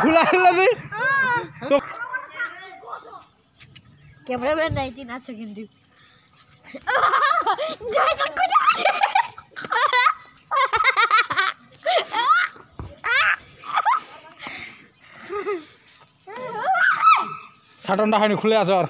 খোলা হলো তো ক্যামেরাম্যান নাইনটিন আছে কিন্তু। সাটনটা হয়নি খুলে আছে আর।